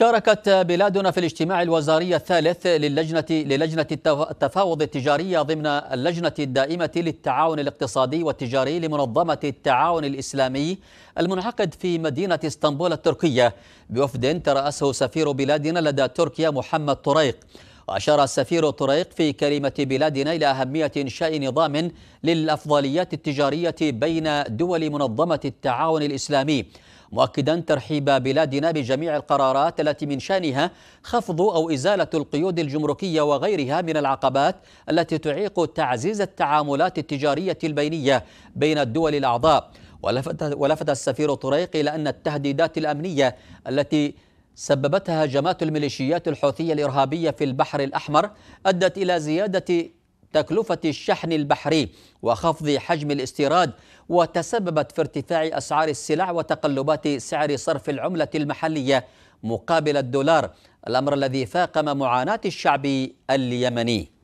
شاركت بلادنا في الاجتماع الوزاري الثالث للجنة للجنة التفاوض التجارية ضمن اللجنة الدائمة للتعاون الاقتصادي والتجاري لمنظمة التعاون الإسلامي المنعقد في مدينة اسطنبول التركية. بوفد ترأسه سفير بلادنا لدى تركيا محمد طريق. وأشار السفير طريق في كلمة بلادنا إلى أهمية إنشاء نظام للأفضليات التجارية بين دول منظمة التعاون الإسلامي. مؤكدا ترحيب بلادنا بجميع القرارات التي من شأنها خفض أو إزالة القيود الجمركية وغيرها من العقبات التي تعيق تعزيز التعاملات التجارية البينية بين الدول الأعضاء. ولفت, ولفت السفير طريق إلى أن التهديدات الأمنية التي سببتها هجمات الميليشيات الحوثية الإرهابية في البحر الأحمر أدت إلى زيادة تكلفة الشحن البحري وخفض حجم الاستيراد وتسببت في ارتفاع أسعار السلع وتقلبات سعر صرف العملة المحلية مقابل الدولار الأمر الذي فاقم معاناة الشعب اليمني.